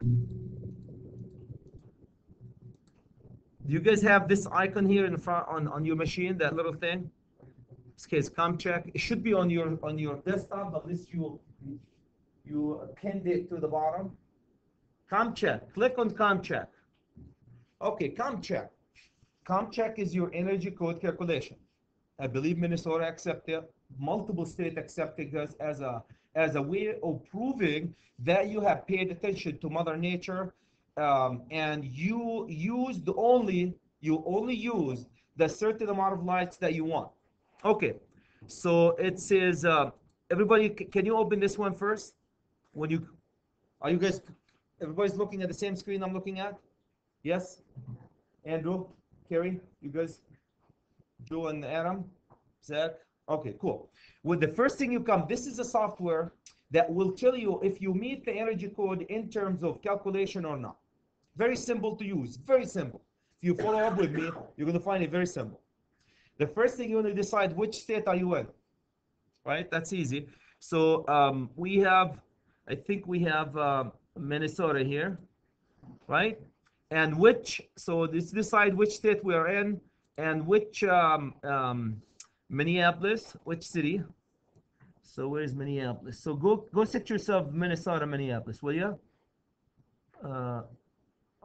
Do you guys have this icon here in front on, on your machine, that little thing? This case, ComCheck. It should be on your on your desktop, unless you you pinned it to the bottom. ComCheck. Click on ComCheck. Okay, ComCheck. ComCheck is your energy code calculation. I believe Minnesota accepted, multiple states accepted this as a as a way of proving that you have paid attention to Mother Nature um, and you used only you only use the certain amount of lights that you want. Okay, so it says uh, everybody. Can you open this one first? When you are you guys? Everybody's looking at the same screen I'm looking at. Yes, Andrew, Kerry, you guys, Joe and Adam, Zach. Okay, cool. With the first thing you come, this is a software that will tell you if you meet the energy code in terms of calculation or not. Very simple to use, very simple. If you follow up with me, you're going to find it very simple. The first thing you want to decide which state are you in, right? That's easy. So um, we have, I think we have um Minnesota here, right? And which, so this decide which state we are in and which um, um, Minneapolis, which city. So where's Minneapolis? So go go set yourself Minnesota, Minneapolis, will you? Uh,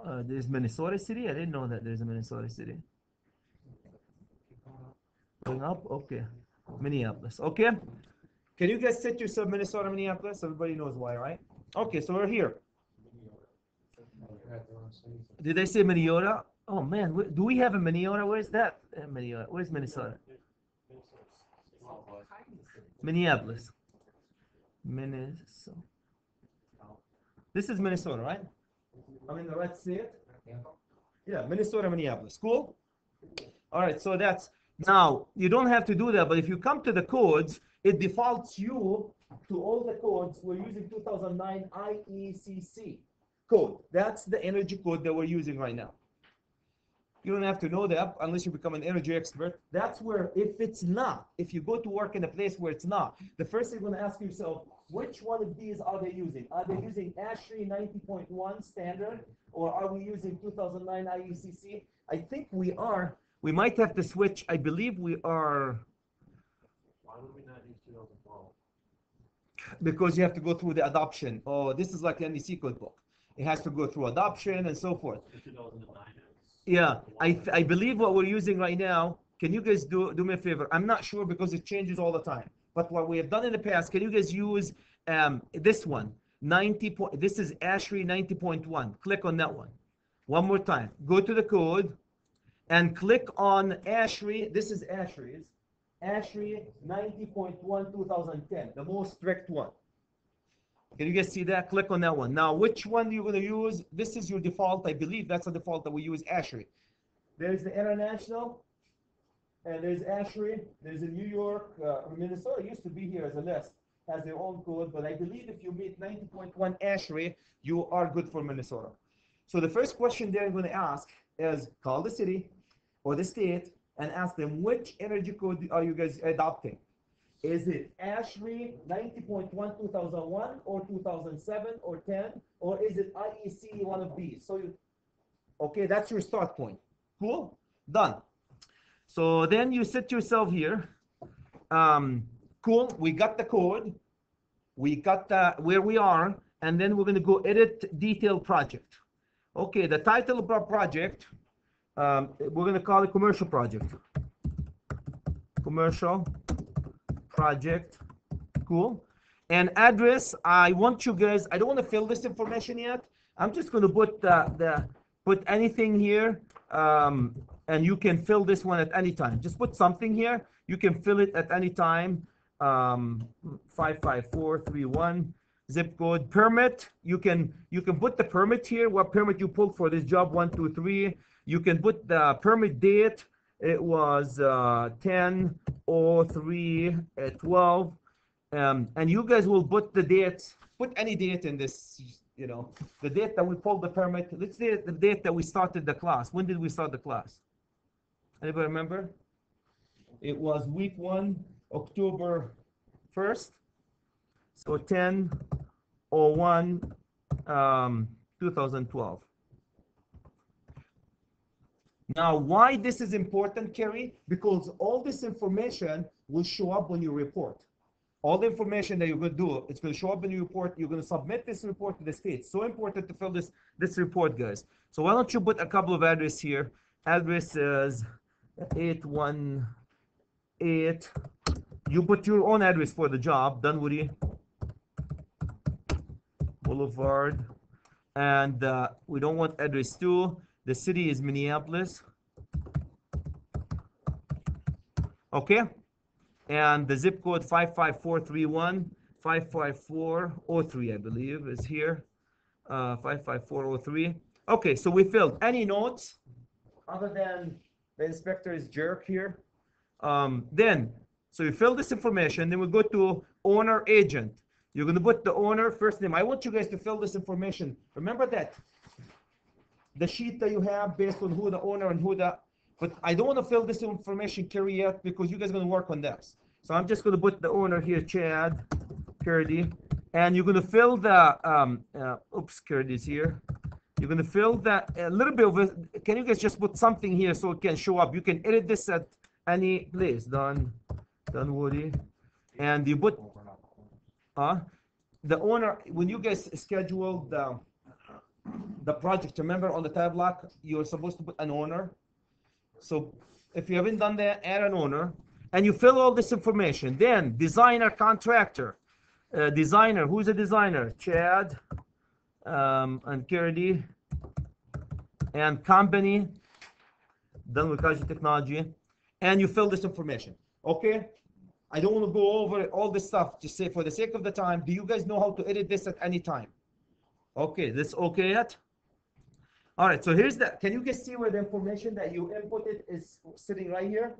uh, there's Minnesota City. I didn't know that there's a Minnesota City. Going up, okay. Minneapolis, okay. Can you guys set yourself Minnesota, Minneapolis? Everybody knows why, right? Okay, so we're here. Did they say Minnesota? Oh man, do we have a Minnesota? Where's that? Uh, Minnesota. Where's Minnesota? Minneapolis. Minnesota. This is Minnesota, right? I'm in the right state. Yeah, Minnesota, Minneapolis. Cool. All right, so that's now you don't have to do that, but if you come to the codes, it defaults you to all the codes. We're using 2009 IECC code. That's the energy code that we're using right now. You don't have to know that unless you become an energy expert. That's where, if it's not, if you go to work in a place where it's not, the first thing you're going to ask yourself, which one of these are they using? Are they using ASHRAE 90.1 standard or are we using 2009 IECC? I think we are. We might have to switch. I believe we are. Why would we not use 2012? Because you have to go through the adoption. Oh, this is like the NEC code book. It has to go through adoption and so forth. 2009 yeah, I, I believe what we're using right now, can you guys do, do me a favor? I'm not sure because it changes all the time. But what we have done in the past, can you guys use um, this one? 90 point, this is ASHRAE 90.1. Click on that one. One more time. Go to the code and click on ASHRAE. This is ASHRAE's. ASHRAE 90.1 2010, the most strict one. Can you guys see that? Click on that one. Now, which one you're going to use? This is your default. I believe that's the default that we use, ASHRAE. There's the international, and there's ASHRAE. There's in New York. Uh, Minnesota used to be here as a list, has their own code, but I believe if you meet 90.1 ASHRAE, you are good for Minnesota. So the first question they're going to ask is call the city or the state and ask them which energy code are you guys adopting? Is it ASHRAE 90.1 2001 or 2007 or 10 or is it IEC one of these? So you, okay, that's your start point. Cool, done. So then you sit yourself here. Um, cool, we got the code, we got the, where we are, and then we're gonna go edit detail project. Okay, the title of our project, um, we're gonna call it commercial project. Commercial project, cool. And address, I want you guys, I don't wanna fill this information yet. I'm just gonna put the, the, put anything here, um, and you can fill this one at any time. Just put something here, you can fill it at any time. Um, five five four three one zip code permit. You can you can put the permit here. What permit you pulled for this job? One two three. You can put the permit date. It was uh, 10 03 uh, 12. Um, and you guys will put the date. Put any date in this. You know the date that we pulled the permit. Let's say the date that we started the class. When did we start the class? Anybody remember? It was week one, October 1st. So 10 or 01 um, 2012. Now, why this is important, Kerry? Because all this information will show up on your report. All the information that you're going to do, it's going to show up in your report. You're going to submit this report to the state. So important to fill this this report, guys. So why don't you put a couple of address here? Address is 818. You put your own address for the job, Dunwoody Boulevard. And uh, we don't want address two. The city is Minneapolis. Okay? And the zip code 55431, 55403, I believe, is here. Uh, 55403. Okay, so we filled any notes other than the inspector's jerk here. Um, then, so you fill this information, then we go to owner agent. You're gonna put the owner first name. I want you guys to fill this information. Remember that the sheet that you have based on who the owner and who the but I don't want to fill this information Kerry yet because you guys are going to work on this. So I'm just going to put the owner here, Chad Kurdi, and you're going to fill the um uh, oops, Kurdi's here. You're going to fill that a little bit of it. Can you guys just put something here so it can show up? You can edit this at any place. Done, done, Woody, and you put uh the owner when you guys schedule the the project. Remember on the tab lock, you're supposed to put an owner. So if you haven't done that, add an owner, and you fill all this information. Then designer, contractor, uh, designer. Who's a designer? Chad um, and Kurdi and company. Done with Kaji Technology, and you fill this information. Okay. I don't want to go over all this stuff. Just say for the sake of the time, do you guys know how to edit this at any time? Okay, this okay yet? All right, so here's the, can you guys see where the information that you inputted is sitting right here?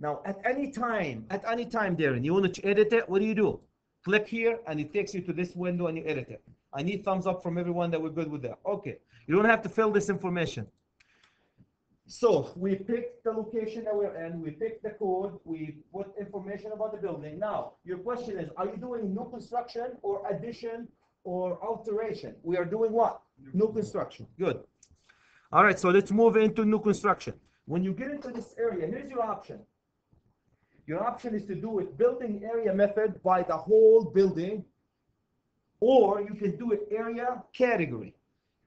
Now, at any time, at any time, Darren, you want to edit it, what do you do? Click here, and it takes you to this window, and you edit it. I need thumbs up from everyone that we're good with that. Okay, you don't have to fill this information. So we picked the location that we're in, we picked the code, we put information about the building. Now, your question is, are you doing new construction or addition or alteration? We are doing what? New construction. Good. All right, so let's move into new construction. When you get into this area, here's your option. Your option is to do it building area method by the whole building, or you can do it area category.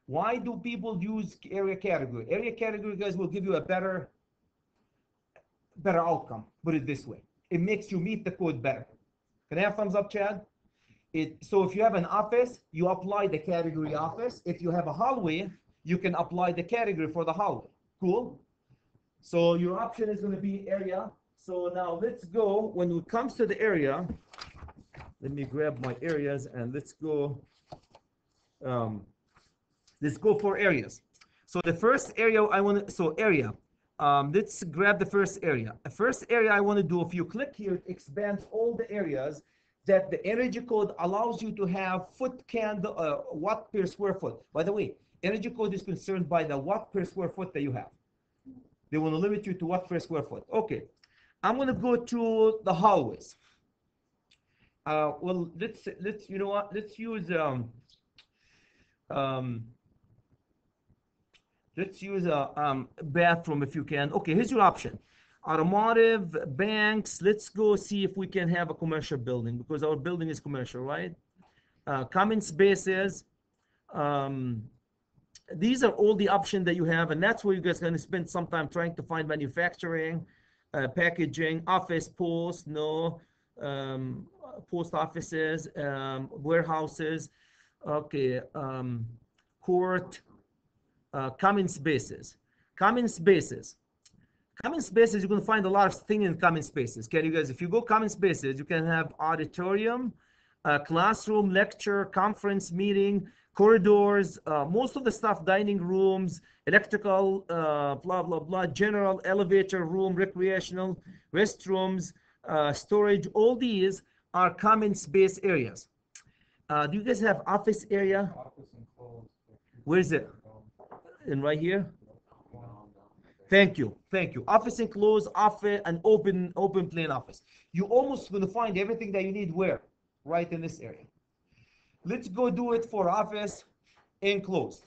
Why do people use area category? Area category, guys, will give you a better, better outcome. Put it this way. It makes you meet the code better. Can I have thumbs up, Chad? It, so if you have an office, you apply the category office. If you have a hallway, you can apply the category for the hallway. Cool? So your option is going to be area. So now let's go, when it comes to the area, let me grab my areas and let's go, um, let's go for areas. So the first area I want to, so area, um, let's grab the first area. The first area I want to do, if you click here, it expands all the areas that the energy code allows you to have foot candle, uh, watt per square foot. By the way, energy code is concerned by the watt per square foot that you have. They want to limit you to watt per square foot. Okay, I'm going to go to the hallways. Uh, well, let's let's you know what? Let's use um um let's use a um bathroom if you can. Okay, here's your option. Automotive, banks. Let's go see if we can have a commercial building because our building is commercial, right? Uh, common spaces. Um, these are all the options that you have, and that's where you guys are going to spend some time trying to find manufacturing, uh, packaging, office post, no, um, post offices, um, warehouses, okay, um, court, uh, common spaces. Common spaces. Common spaces, you're going to find a lot of things in common spaces. Can you guys, if you go common spaces, you can have auditorium, uh, classroom, lecture, conference, meeting, corridors, uh, most of the stuff, dining rooms, electrical, uh, blah, blah, blah, general, elevator room, recreational, restrooms, uh, storage, all these are common space areas. Uh, do you guys have office area? Where is it? In right here? Thank you, thank you. Office enclosed, office, and open, open plan office. You're almost gonna find everything that you need where? Right in this area. Let's go do it for office. enclosed.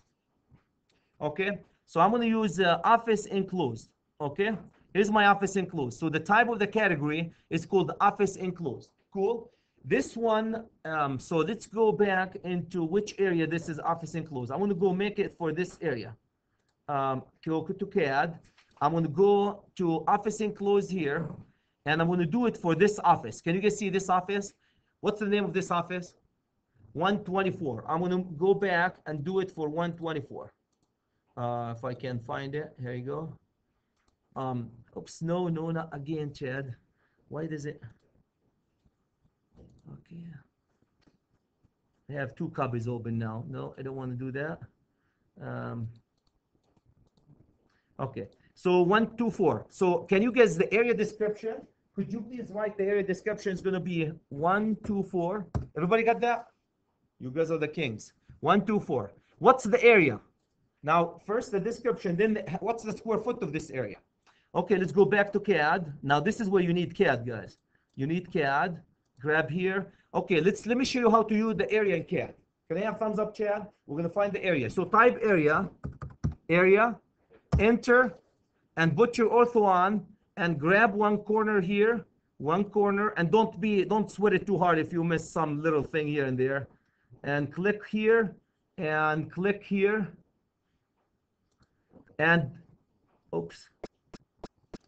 Okay, so I'm gonna use uh, office enclosed. Okay, here's my office enclosed. So the type of the category is called office enclosed. Cool. This one, um, so let's go back into which area this is office enclosed. I want to go make it for this area. Um, to CAD. I'm going to go to office enclosed here, and I'm going to do it for this office. Can you guys see this office? What's the name of this office? 124. I'm going to go back and do it for 124. Uh, if I can find it, here you go. Um, oops, no, no, not again, Chad. Why does it? Okay. I have two copies open now. No, I don't want to do that. Um, okay, so one, two, four. So can you guess the area description? Could you please write the area description is going to be one, two, four. Everybody got that? You guys are the kings. One, two, four. What's the area? Now, first the description, then the, what's the square foot of this area? Okay, let's go back to CAD. Now, this is where you need CAD, guys. You need CAD. Grab here. Okay, let's let me show you how to use the area in CAD. Can I have thumbs up, Chad? We're gonna find the area. So type area, area, enter, and put your ortho on, and grab one corner here, one corner, and don't be don't sweat it too hard if you miss some little thing here and there. And click here, and click here, and oops,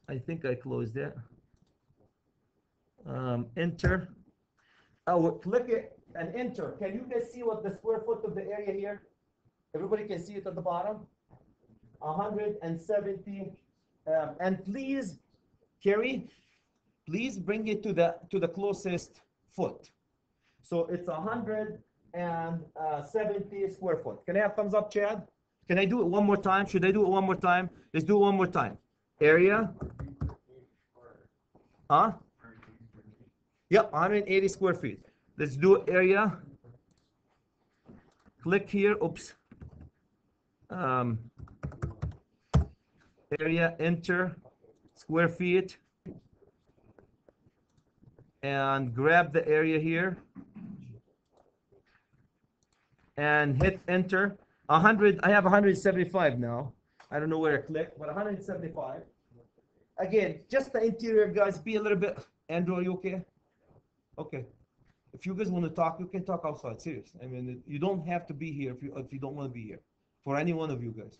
I think I closed it. Um, enter. Oh, click it and enter. Can you guys see what the square foot of the area here? Everybody can see it at the bottom? 170. Um, and please, Kerry, please bring it to the to the closest foot. So it's 170 square foot. Can I have thumbs up, Chad? Can I do it one more time? Should I do it one more time? Let's do it one more time. Area. Huh? Yep, 180 square feet. Let's do area. Click here. Oops. Um, area, enter, square feet. And grab the area here. And hit enter. 100, I have 175 now. I don't know where to click, but 175. Again, just the interior, guys, be a little bit. Andrew, are you okay? Okay. If you guys want to talk, you can talk outside. Serious. I mean, you don't have to be here if you if you don't want to be here. For any one of you guys.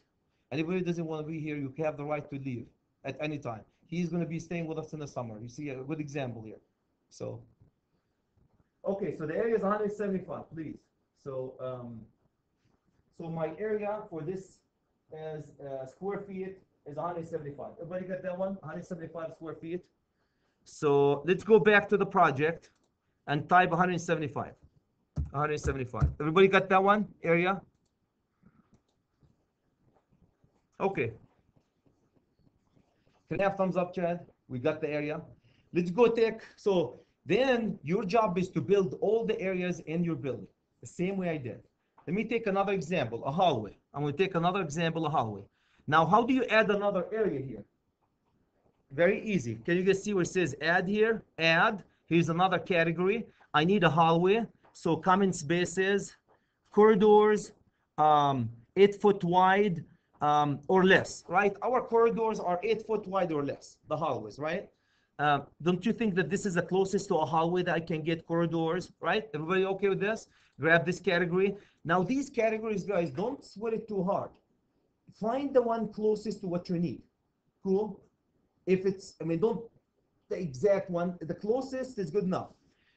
Anybody doesn't want to be here, you have the right to leave at any time. He's going to be staying with us in the summer. You see a good example here. So. Okay, so the area is 175, please. So, um, so my area for this is uh, square feet is 175. Everybody got that one? 175 square feet. So let's go back to the project and type 175. 175. Everybody got that one? Area? Okay. Can I have thumbs up, Chad? We got the area. Let's go take, so then your job is to build all the areas in your building, the same way I did. Let me take another example, a hallway. I'm going to take another example, a hallway. Now, how do you add another area here? Very easy. Can you guys see where it says add here? Add. Here's another category. I need a hallway. So common spaces, corridors, um, eight foot wide um, or less, right? Our corridors are eight foot wide or less, the hallways, right? Uh, don't you think that this is the closest to a hallway that I can get corridors, right? Everybody okay with this? Grab this category. Now these categories, guys, don't sweat it too hard. Find the one closest to what you need. Cool? If it's, I mean, don't the exact one. The closest is good enough.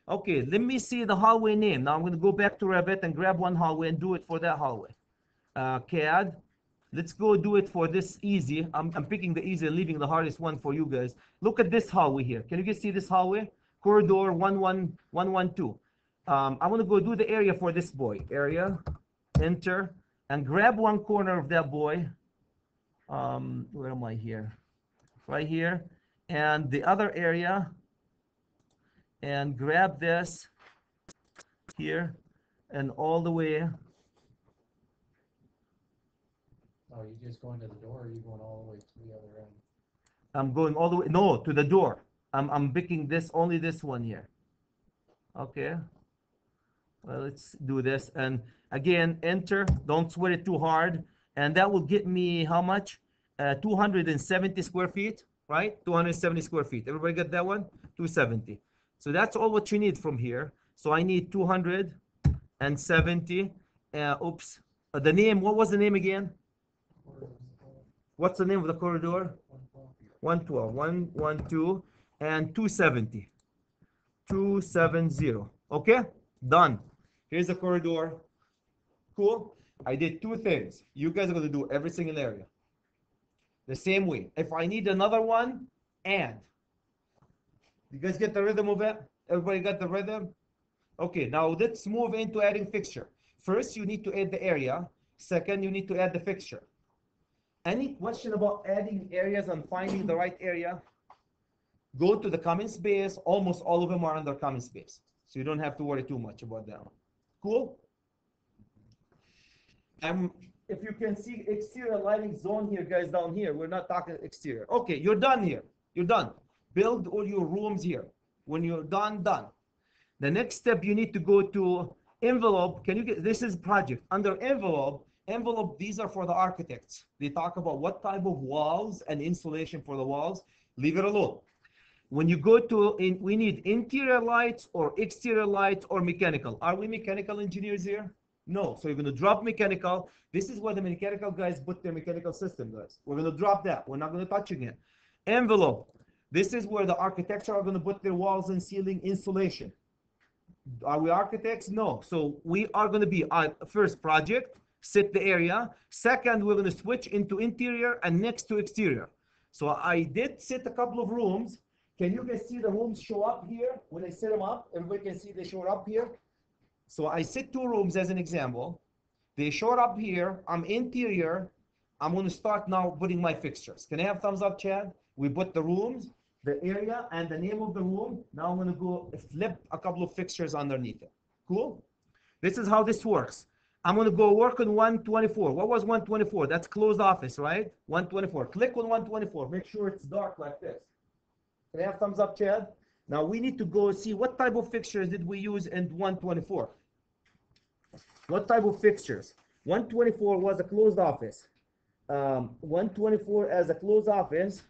Okay, let me see the hallway name. Now I'm going to go back to Revit and grab one hallway and do it for that hallway. Uh, CAD. Let's go do it for this easy. I'm, I'm picking the easy and leaving the hardest one for you guys. Look at this hallway here. Can you guys see this hallway? Corridor 11112. Um, I want to go do the area for this boy. Area, enter, and grab one corner of that boy. Um, where am I here? Right here. And the other area, and grab this here and all the way Oh, you just going to the door, or you going all the way to the other end? I'm going all the way, no, to the door. I'm, I'm picking this, only this one here. Okay. Well, let's do this. And again, enter, don't sweat it too hard. And that will get me how much? Uh, 270 square feet, right? 270 square feet. Everybody get that one? 270. So that's all what you need from here. So I need 270. Uh, oops. Uh, the name, what was the name again? What's the name of the corridor? 112, 112, and 270. 270. Okay? Done. Here's the corridor. Cool. I did two things. You guys are going to do every single area. The same way. If I need another one, and. You guys get the rhythm of it? Everybody got the rhythm? Okay, now let's move into adding fixture. First, you need to add the area. Second, you need to add the fixture. Any question about adding areas and finding the right area? Go to the common space. Almost all of them are under common space. So you don't have to worry too much about that. Cool? Um, if you can see exterior lighting zone here, guys, down here, we're not talking exterior. Okay, you're done here. You're done. Build all your rooms here. When you're done, done. The next step, you need to go to envelope. Can you get, this is project. Under envelope, envelope, these are for the architects. They talk about what type of walls and insulation for the walls. Leave it alone. When you go to, in, we need interior lights or exterior lights or mechanical. Are we mechanical engineers here? No. So you're going to drop mechanical. This is where the mechanical guys put their mechanical system, guys. We're going to drop that. We're not going to touch again. Envelope. This is where the architects are going to put their walls and ceiling insulation. Are we architects? No. So we are going to be our first project, set the area. Second, we're going to switch into interior and next to exterior. So I did set a couple of rooms. Can you guys see the rooms show up here? When I set them up, everybody can see they show up here. So I set two rooms as an example. They showed up here. I'm interior. I'm going to start now putting my fixtures. Can I have thumbs up, Chad? We put the rooms, the area, and the name of the room. Now I'm going to go flip a couple of fixtures underneath it. Cool? This is how this works. I'm going to go work on 124. What was 124? That's closed office, right? 124. Click on 124. Make sure it's dark like this. Can I have thumbs up, Chad? Now we need to go see what type of fixtures did we use in 124. What type of fixtures? 124 was a closed office. Um, 124 as a closed office.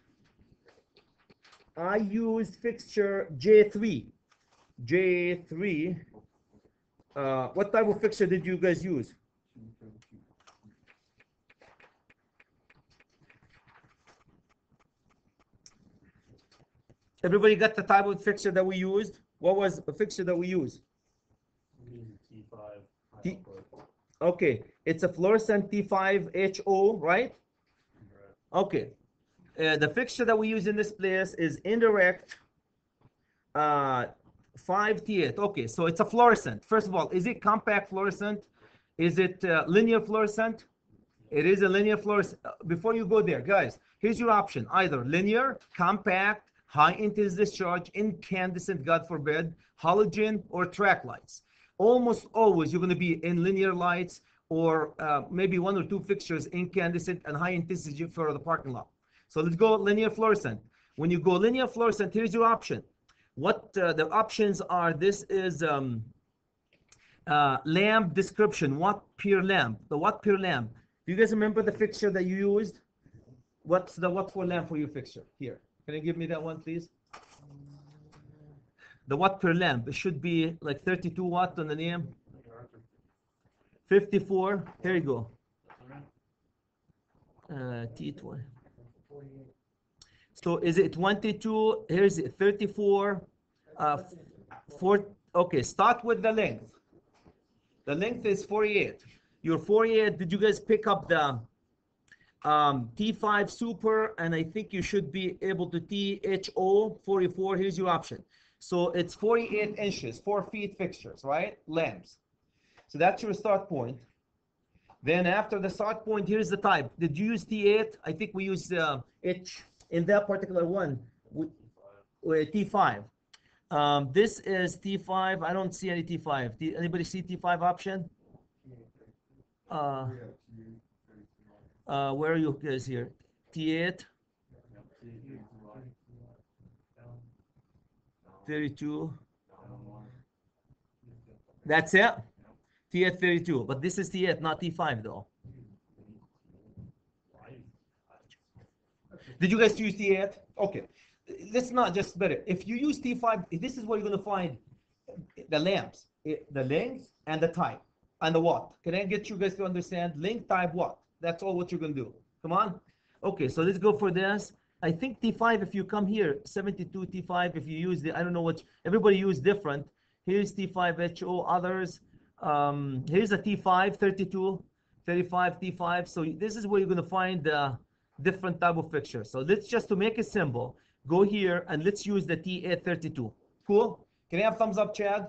I used fixture J3. J3. Uh, what type of fixture did you guys use? Everybody got the type of fixture that we used? What was the fixture that we used? T five. T- Okay, it's a fluorescent T5HO, right? Okay. Uh, the fixture that we use in this place is indirect uh, 5T8. Okay, so it's a fluorescent. First of all, is it compact fluorescent? Is it uh, linear fluorescent? It is a linear fluorescent. Uh, Before you go there, guys, here's your option. Either linear, compact, high intense discharge, incandescent, God forbid, halogen, or track lights. Almost always you're going to be in linear lights or uh, maybe one or two fixtures incandescent and high intensity for the parking lot. So let's go linear fluorescent. When you go linear fluorescent, here's your option. What uh, the options are, this is um, uh, lamp description, watt pure lamp, the watt pure lamp. Do you guys remember the fixture that you used? What's the watt for lamp for your fixture? Here, can you give me that one, please? The watt per lamp, it should be like 32 watt on the name. 54, here you go. Uh, T20. So is it 22, here's it 34, uh, four, okay, start with the length. The length is 48. Your 48, did you guys pick up the um, T5 Super? And I think you should be able to THO 44. Here's your option. So it's 48 inches, four feet fixtures, right? Lamps. So that's your start point. Then after the start point, here's the type. Did you use T8? I think we used uh, H in that particular one. With T5. Um, this is T5. I don't see any T5. Do anybody see T5 option? Uh, uh, where are you guys here? T8, 32. That's it. T8 32, but this is T8, not T5 though. Did you guys use T8? Okay. Let's not just better. If you use T5, this is where you're gonna find the lamps, the length and the type and the watt. Can I get you guys to understand length, type, watt? That's all what you're gonna do. Come on. Okay, so let's go for this. I think T5, if you come here, 72 T5, if you use the, I don't know what, everybody use different. Here's T5 HO, others. Um, here's a T5, 32, 35 T5. So this is where you're gonna find the different type of fixture. So let's just to make it simple, go here and let's use the T832. Cool? Can I have thumbs up, Chad?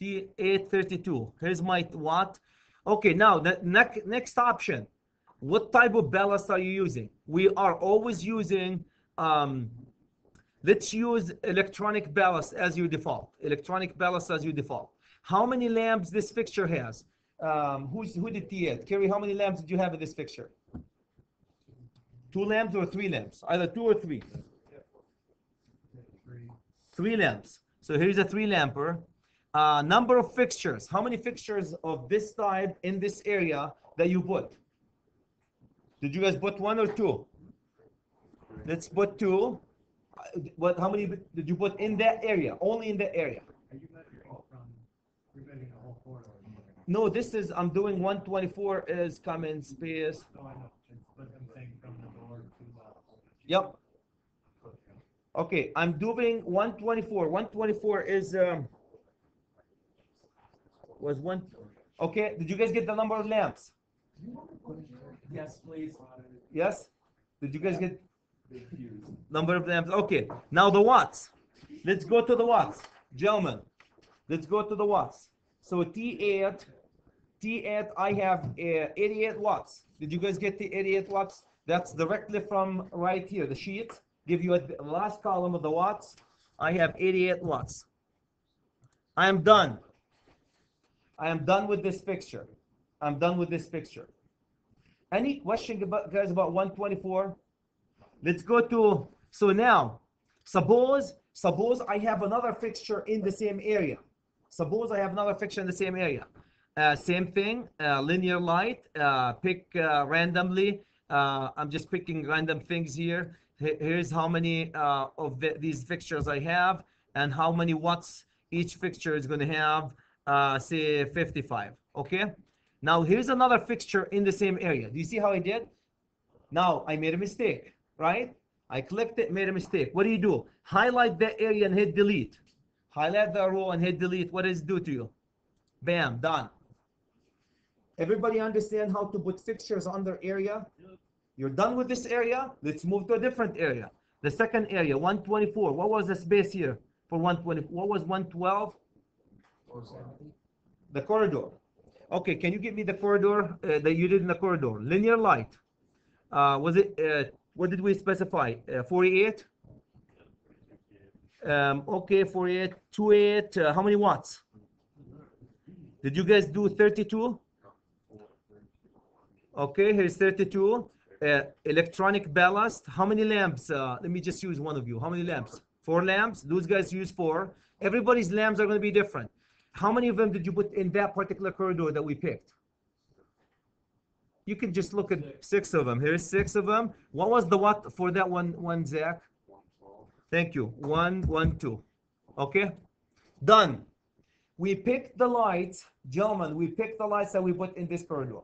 T832. Here's my what? Okay, now the next next option. What type of ballast are you using? We are always using, um, let's use electronic ballast as your default. Electronic ballast as your default. How many lamps this fixture has? Um, who's who did T8? Kerry, how many lamps did you have in this fixture? Two lamps or three lamps? Either two or three. Three. Lamps. So here's a three lamper. Uh, number of fixtures. How many fixtures of this type in this area that you put? Did you guys put one or two? Let's put two. Uh, What? How many did you put in that area? Only in that area. Are you measuring all from, you're measuring the whole? No, this is I'm doing 124 is common space. No, I know, it's- but I'm saying from the door to the. Yep. Okay, I'm doing 124. 124 is um was one. Okay, did you guys get the number of lamps? Yes, please. Yes? Did you guys get number of lamps? Okay, now the watts. Let's go to the watts. Gentlemen, let's go to the watts. So T8, T8, I have uh, 88 watts. Did you guys get the 88 watts? That's directly from right here, the sheet. Give you a last column of the watts. I have 88 watts. I am done. I am done with this picture. I'm done with this picture. Any question about guys about 124? Let's go to so now suppose suppose I have another fixture in the same area. Suppose I have another fixture in the same area. Uh, same thing, uh, linear light, uh, pick uh, randomly. Uh, I'm just picking random things here. Here's how many uh, of the, these fixtures I have and how many watts each fixture is going to have, uh, say 55. Okay. Now here's another fixture in the same area. Do you see how I did? Now I made a mistake, right? I clicked it, made a mistake. What do you do? Highlight that area and hit delete. Highlight the row and hit delete. What does it do to you? Bam, done. Everybody understand how to put fixtures on their area? You're done with this area. Let's move to a different area. The second area, 124. What was the space here for 120? What was 112? The corridor. Okay, can you give me the corridor uh, that you did in the corridor? Linear light. Uh, was it, uh, what did we specify? Uh, 48? Um, okay, 48, 28, uh, how many watts? Did you guys do 32? Okay, here's 32. Uh, electronic ballast. How many lamps? Uh, let me just use one of you. How many lamps? Four lamps. Those guys use four. Everybody's lamps are going to be different. How many of them did you put in that particular corridor that we picked? You can just look at six of them. Here's six of them. What was the watt for that one, one Zach? Thank you. One, one, two. Okay, done. We picked the lights, gentlemen. We picked the lights that we put in this corridor.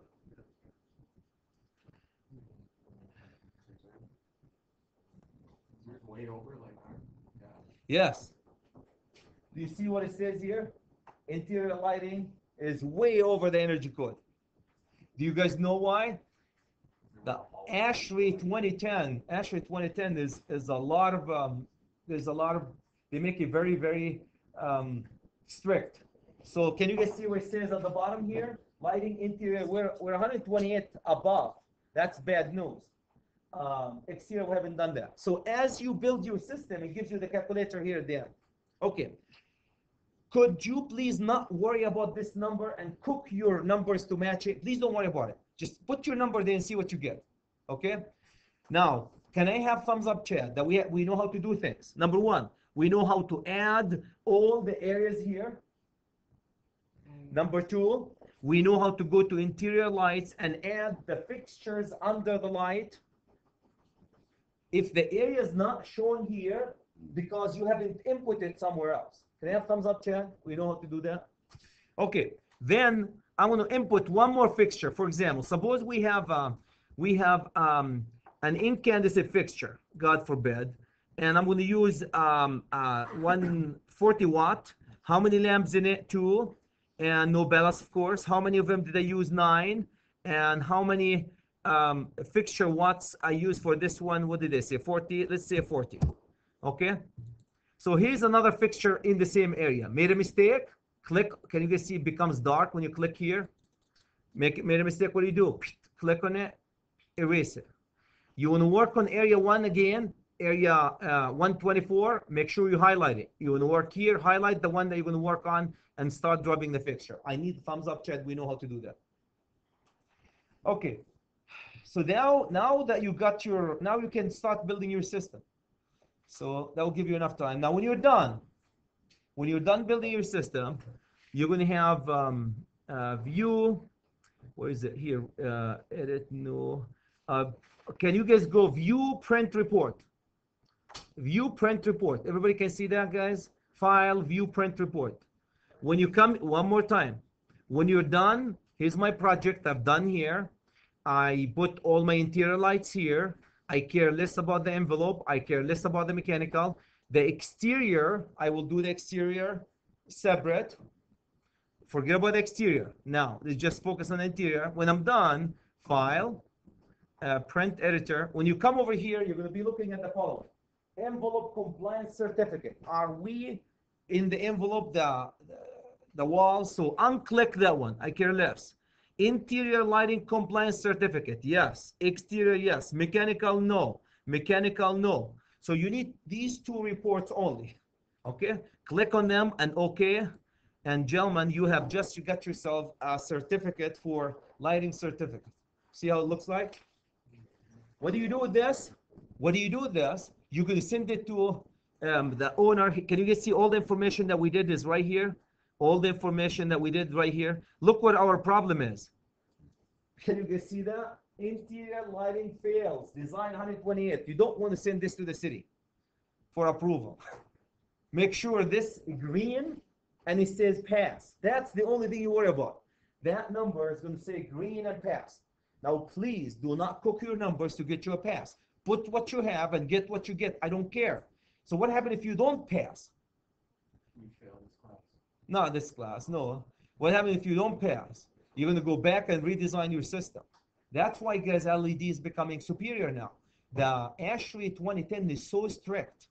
Way over like. Yes. Do you see what it says here? Interior lighting is way over the energy code. Do you guys know why? The ASHRAE 2010, ASHRAE 2010 is, is a lot of, um, there's a lot of, they make it very, very, um, strict. So can you guys see what it says at the bottom here? Lighting interior, we're, we're 128 above. That's bad news. Um, exterior, we haven't done that. So as you build your system, it gives you the calculator here there. Okay. Could you please not worry about this number and cook your numbers to match it? Please don't worry about it. Just put your number there and see what you get. Okay. Now, can I have thumbs up, Chad, that we, we know how to do things? Number one, we know how to add all the areas here. Number two, We know how to go to interior lights and add the fixtures under the light. If the area is not shown here, because you haven't inputted somewhere else. Can I have thumbs up, Chad? We know how to do that. Okay, then I'm going to input one more fixture. For example, suppose we have um, we have um, an incandescent fixture, God forbid, and I'm going to use um, uh, 140 watt. How many lamps in it? Two, and no ballast, of course. How many of them did I use? Nine. And how many um, fixture watts I use for this one? What did they say? 40. Let's say 40. Okay. So here's another fixture in the same area. Made a mistake. Click. Can you guys see it becomes dark when you click here? Make it made a mistake. What do you do? Click on it. Erase it. You want to work on area one again. Area uh, 124. Make sure you highlight it. You want to work here. Highlight the one that you're going to work on and start dropping the fixture. I need thumbs up, Chad. We know how to do that. Okay. So now, now that you got your, now you can start building your system. So that will give you enough time. Now, when you're done, when you're done building your system, you're going to have um, uh, view. Where is it here? Uh, edit no. Uh, can you guys go view print report? View print report. Everybody can see that, guys. File view print report. When you come one more time, when you're done, here's my project I've done here. I put all my interior lights here. I care less about the envelope. I care less about the mechanical. The exterior, I will do the exterior separate. Forget about the exterior. Now, let's just focus on the interior. When I'm done, file, uh, print editor. When you come over here, you're going to be looking at the following. Envelope compliance certificate. Are we in the envelope, the, the, the wall? So unclick that one. I care less. Interior lighting compliance certificate, yes. Exterior, yes. Mechanical, no. Mechanical, no. So you need these two reports only. Okay? Click on them and okay. And gentlemen, you have just you got yourself a certificate for lighting certificate. See how it looks like? What do you do with this? What do you do with this? You can send it to um, the owner. Can you guys see all the information that we did is right here? All the information that we did right here. Look what our problem is. Can you guys see that? Interior lighting fails. Design 128. You don't want to send this to the city for approval. Make sure this green and it says pass. That's the only thing you worry about. That number is going to say green and pass. Now, please do not cook your numbers to get you a pass. Put what you have and get what you get. I don't care. So what happens if you don't pass? You fail this class. Not this class, no. What happens if you don't pass? You're going to go back and redesign your system. That's why, guys, LED is becoming superior now. The ASHRAE 2010 is so strict.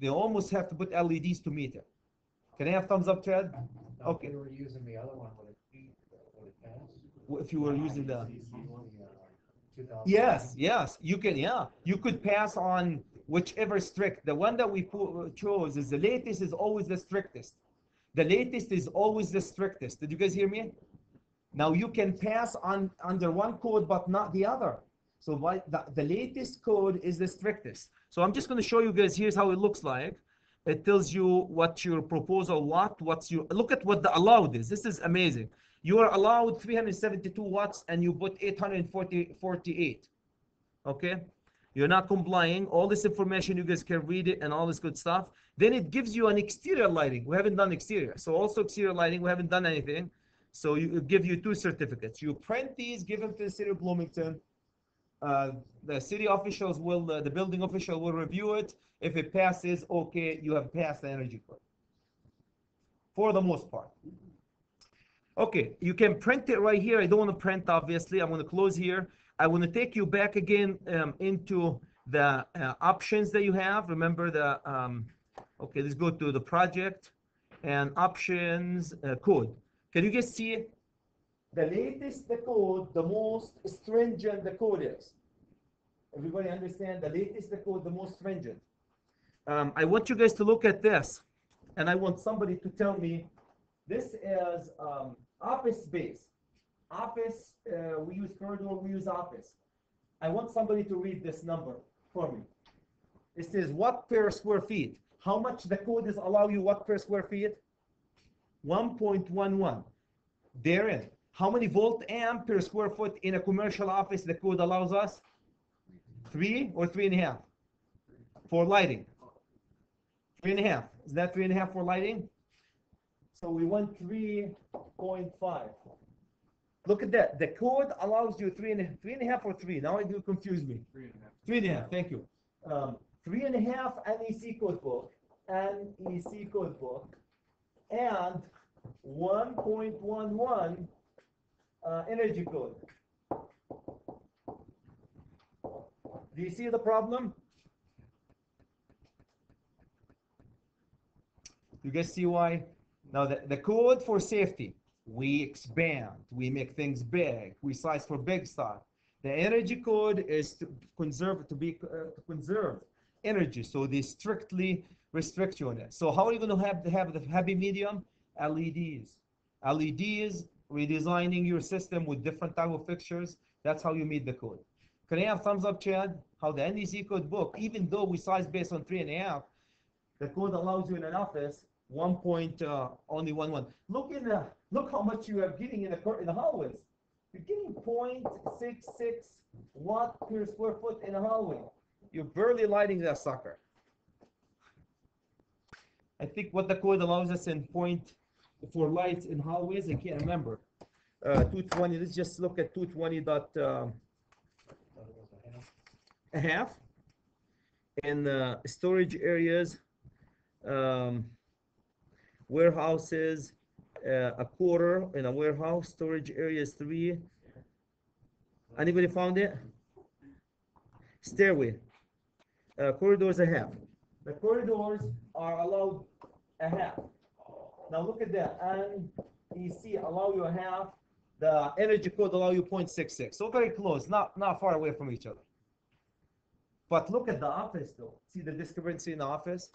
They almost have to put LEDs to meet it. Can I have thumbs up, Chad? Now, Okay. If we were using the other one, would it be, would it pass? If you were using the... Yes, yes, you can, yeah. You could pass on whichever strict. The one that we po- chose is the latest is always the strictest. The latest is always the strictest. Did you guys hear me? Now you can pass on under one code but not the other. So why the, the latest code is the strictest. So I'm just going to show you guys here's how it looks like. It tells you what your proposal what what's your look at what the allowed is. This is amazing. You are allowed 372 watts and you put 840 48. Okay? You're not complying. All this information you guys can read it and all this good stuff. Then it gives you an exterior lighting. We haven't done exterior. So also exterior lighting, we haven't done anything. So you give you two certificates. You print these, give them to the city of Bloomington. Uh, the city officials will, uh, the building official will review it. If it passes, okay, you have passed the energy code. For the most part. Okay, you can print it right here. I don't want to print, obviously. I'm going to close here. I want to take you back again um, into the uh, options that you have. Remember the, um, okay, let's go to the project and options uh, code. Can you guys see? The latest the code, the most stringent the code is. Everybody understand? The latest the code, the most stringent. Um, I want you guys to look at this, and I want somebody to tell me this is um, office space. Office, uh, we use corridor, we use office. I want somebody to read this number for me. It says watt per square feet. How much the code is allow you watt per square feet? 1.11. Darren, how many volt amp per square foot in a commercial office the code allows us? Three or three and a half? For lighting? Three and a half. Is that three and a half for lighting? So we want three point five. Look at that. The code allows you three and a, three and a half or three. Now you confuse me. Three and a half. Three and a half, thank you. Um, three and a half NEC code book, NEC code book, and one point one one uh, energy code. Do you see the problem? You guys see why? Now the, the code for safety, we expand, we make things big, we size for big stuff. The energy code is to conserve to be uh, to conserve energy, so they strictly restrict you on it. So how are you going to have to have the happy medium? LEDs, LEDs, redesigning your system with different type of fixtures. That's how you meet the code. Can I have thumbs up, Chad? How the NEC code book, even though we size based on three and a half, the code allows you in an office one point uh, only one one. Look in the look how much you are getting in the in the hallways. You're getting 0.66 watt per square foot in a hallway. You're barely lighting that sucker. I think what the code allows us in point for lights in hallways, I can't remember. Uh, 220, let's just look at 220 dot um, a half. a half. In uh, storage areas, um, warehouses, uh, a quarter in a warehouse, storage areas three. Anybody found it? Stairway, uh, corridors a half. The corridors are allowed a half. Now look at that, and EC allow you a half, the energy code allow you 0.66. so very close, not, not far away from each other. But look at the office though. See the discrepancy in the office?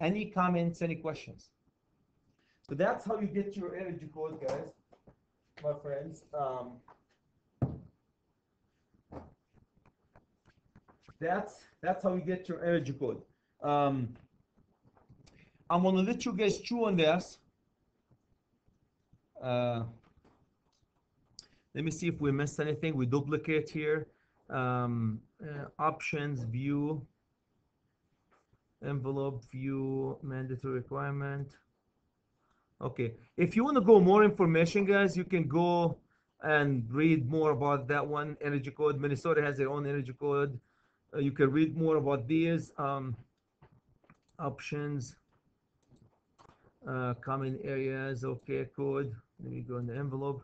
Any comments, any questions? So that's how you get your energy code, guys, my friends. Um, that's that's how you get your energy code. Um, I'm gonna let you guys chew on this. Uh, let me see if we missed anything. We duplicate here um, uh, options, view, envelope, view, mandatory requirement. Okay, if you want to go more information, guys, you can go and read more about that one energy code. Minnesota has their own energy code. Uh, you can read more about these um, options, uh, common areas. Okay, code. Let me go in the envelope.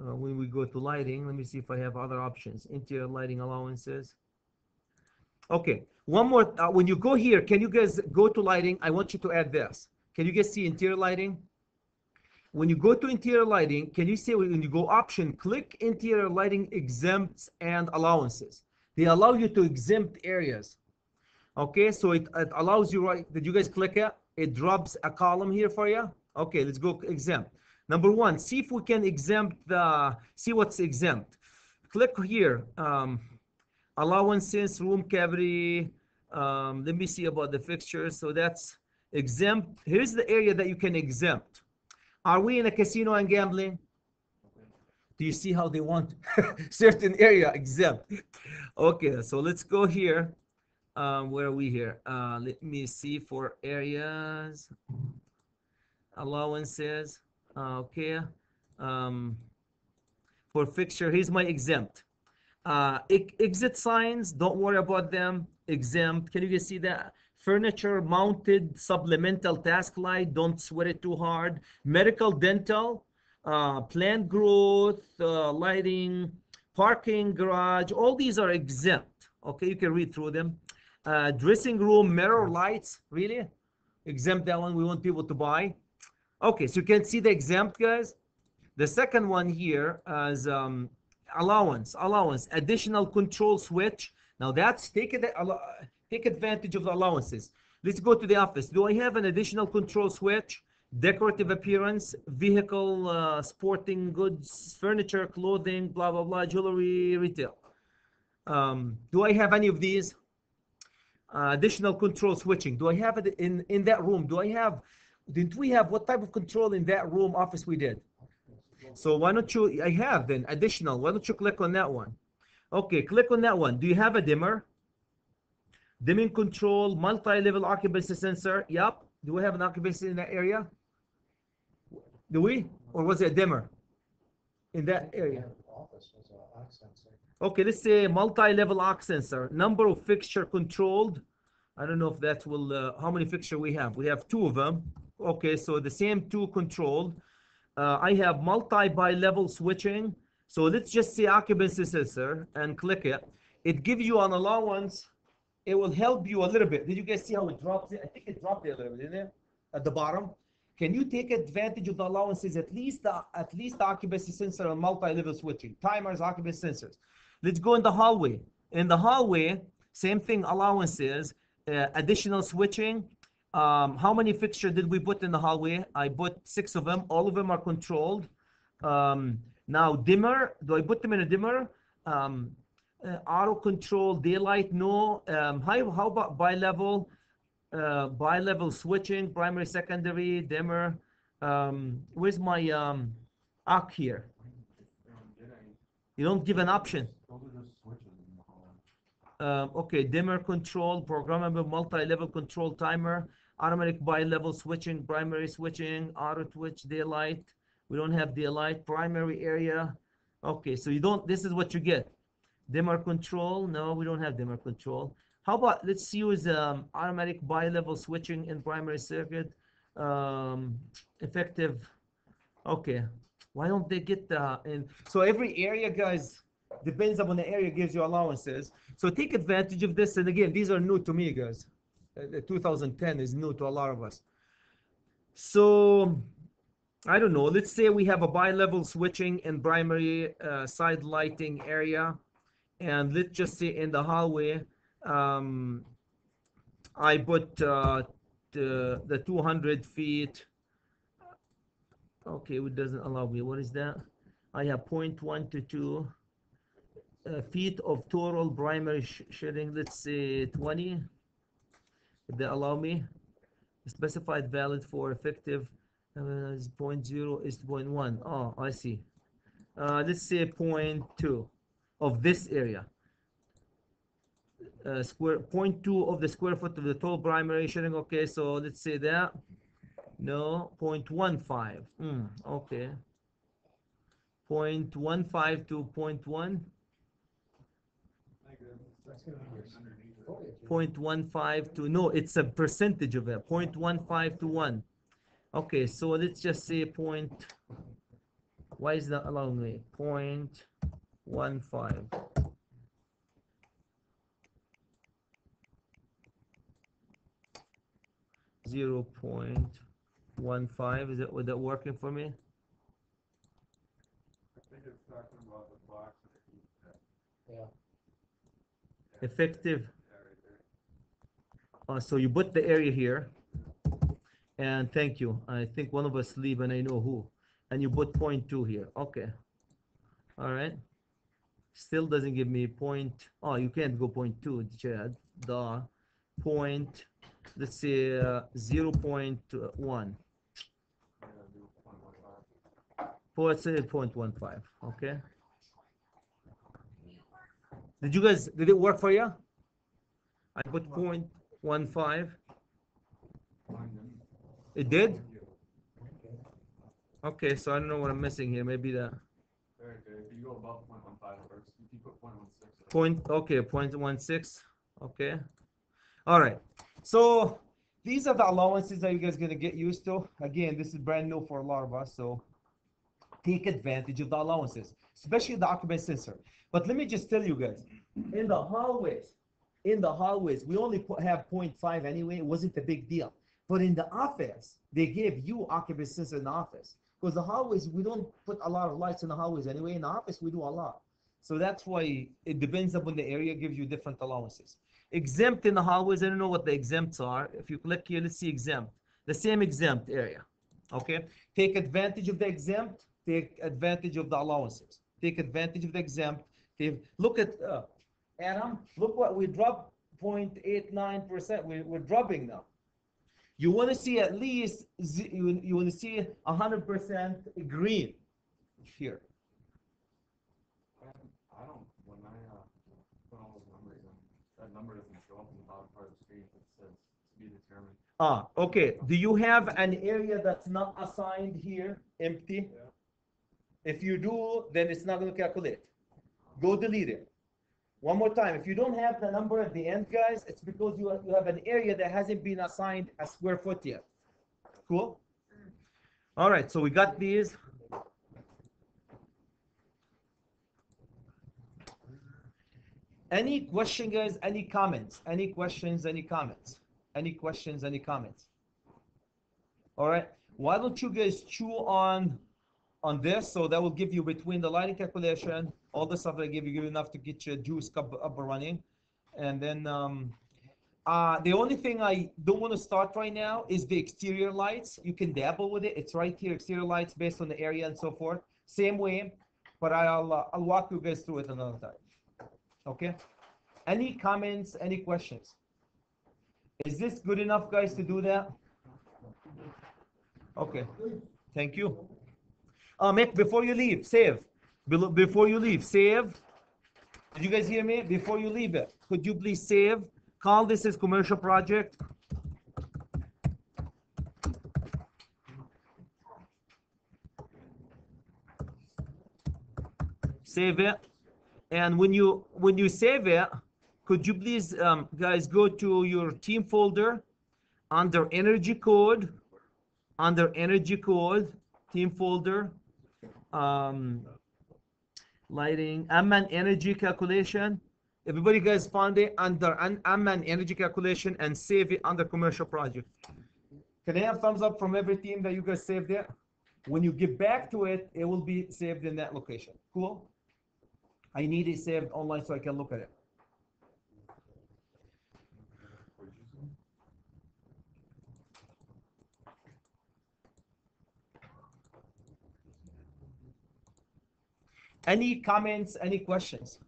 Uh, when we go to lighting, let me see if I have other options. Interior lighting allowances. Okay, one more. Uh, when you go here, can you guys go to lighting? I want you to add this. Can you guys see interior lighting? When you go to interior lighting, can you see when you go option, click interior lighting exempts and allowances. They allow you to exempt areas. Okay, so it, it allows you, right? Did you guys click it? It drops a column here for you. Okay, let's go exempt. Number one, see if we can exempt the, see what's exempt. Click here, um, allowances, room cavity. Um, let me see about the fixtures. So that's exempt. Here's the area that you can exempt. Are we in a casino and gambling? Do you see how they want certain area exempt? Okay, so let's go here. Um, where are we here? Uh, let me see for areas, allowances. Uh, okay. Um, for fixture, here's my exempt. Uh, exit signs, don't worry about them. Exempt. Can you guys see that? Furniture mounted supplemental task light, don't sweat it too hard. Medical, dental, plant growth, uh, lighting, parking, garage, all these are exempt. Okay, you can read through them. Uh, dressing room, mirror lights, really? Exempt that one, we want people to buy. Okay, so you can see the exempt, guys. The second one here is um, allowance, allowance, additional control switch. Now that's take it, take advantage of the allowances. Let's go to the office. Do I have an additional control switch? Decorative appearance, vehicle, uh, sporting goods, furniture, clothing, blah, blah, blah, jewelry, retail. Um, do I have any of these? Uh, additional control switching. Do I have it in, in that room? Do I have Didn't we have, what type of control in that room office we did? So why don't you, I have then, additional, why don't you click on that one? Okay, click on that one. Do you have a dimmer? Dimming control, multi-level occupancy sensor, yep. Do we have an occupancy in that area? Do we? Or was it a dimmer? In that area? Okay, let's say multi-level arc sensor, number of fixture controlled. I don't know if that will, uh, how many fixture we have? We have two of them. Okay, so the same two controlled. Uh, I have multi bi-level switching. So let's just say occupancy sensor and click it. It gives you an allowance. It will help you a little bit. Did you guys see how it dropped it? I think it dropped it a little bit, didn't it? At the bottom. Can you take advantage of the allowances, at least the, at least the occupancy sensor and multi-level switching, timers, occupancy sensors. Let's go in the hallway. In the hallway, same thing, allowances, uh, additional switching. Um, how many fixture did we put in the hallway? I put six of them. All of them are controlled. Um, now dimmer, do I put them in a dimmer? Um, uh, auto control, daylight, no. Um, how, how about bi-level? Uh, bi-level switching, primary, secondary, dimmer. Um, where's my um, arc here? You don't give an option. Um, okay, dimmer control, programmable multi-level control timer, automatic bi-level switching, primary switching, auto switch, daylight. We don't have daylight, primary area. Okay, so you don't, this is what you get. Dimmer control, no, we don't have dimmer control. How about, let's use um, automatic bi-level switching in primary circuit. Um, effective, okay. Why don't they get the, and so every area, guys, depends upon the area gives you allowances. So take advantage of this. And again, these are new to me, guys. Uh, 2010 is new to a lot of us. So I don't know. Let's say we have a bi-level switching in primary uh, side lighting area, and let's just say in the hallway, um, I put uh, the the 200 feet. Okay, it doesn't allow me. What is that? I have 0.1 to 2 uh, feet of total primary sh- shading, let's say 20. If they allow me, specified valid for effective uh, is 0.0 is 0.1. Oh, I see. Uh, let's say 0.2 of this area. Uh, square 0.2 of the square foot of the total primary shading. Okay, so let's say that. No, 0.15. Hmm, okay. 0.15 to 0.1. That's gonna be your foliage. Point one five to, no, it's a percentage of it, point one five to one. Okay, so let's just say point, why is that allowing me? Point one. Zero point one five, is that, was that working for me? I think it's talking about the box. Yeah, Effective, Yeah, right there. uh, so you put the area here. And thank you, I think one of us leave and I know who. And you put point two here, okay. All right. Still doesn't give me point, oh, you can't go point two, Chad, the point, let's say, uh, zero point one. Yeah, do point one five. Point, say point one five, okay? Did you guys, did it work for you? I put point one five, it did? okay. So I don't know what I'm missing here, maybe the you go above point one five, it works. If you put point one six. it- point, okay, point one six, okay. All right, so these are the allowances that you guys gonna get used to. Again, this is brand new for a lot of us, so take advantage of the allowances, especially the occupant sensor. But let me just tell you guys, in the hallways, in the hallways, we only have 0.5 anyway, it wasn't a big deal. But in the office, they gave you occupant sensor in the office. Because the hallways, we don't put a lot of lights in the hallways anyway. In the office, we do a lot. So that's why it depends upon the area, gives you different allowances. Exempt in the hallways, I don't know what the exempts are. If you click here, let's see exempt. The same exempt area. Okay? Take advantage of the exempt, take advantage of the allowances. Take advantage of the exempt. Take, look at, uh, Adam, look what we dropped 0.89%. We, we're dropping now. You want to see at least you, you want to see hundred percent green here. I don't, when I, uh, put all those numbers in, that number doesn't show up in the bottom part of the screen, it says to be determined. Ah, okay. Do you have an area that's not assigned here, empty? If you do, then it's not gonna calculate. Go delete it. One more time, if you don't have the number at the end, guys, it's because you have, you have an area that hasn't been assigned a square foot yet. Cool? All right, so we got these. Any question, guys? Any comments? Any questions? Any comments? Any questions? Any comments? All right. Why don't you guys chew on on this? So that will give you between the lighting calculation, all the stuff that I give you, give you enough to get your juice up, up and running. And then um, uh, the only thing I don't want to start right now is the exterior lights. You can dabble with it. It's right here, exterior lights based on the area and so forth. Same way, but I'll uh, I'll walk you guys through it another time. Okay. Any comments? Any questions? Is this good enough, guys, to do that? Okay. Thank you. Uh, Mick, before you leave, save. Before you leave, save. Did you guys hear me? Before you leave it, could you please save? Call this as commercial project. Save it. And when you when you save it, could you please um, guys go to your team folder under energy code, under energy code, team folder, um, lighting, Amman energy calculation. Everybody guys found it under an Amman energy calculation and save it under commercial project. Can I have thumbs up from every team that you guys saved it? When you get back to it, it will be saved in that location. Cool? I need it saved online so I can look at it. Any comments, any questions?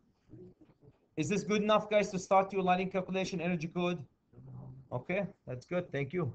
Is this good enough, guys, to start your lighting calculation energy code? Okay, that's good. Thank you.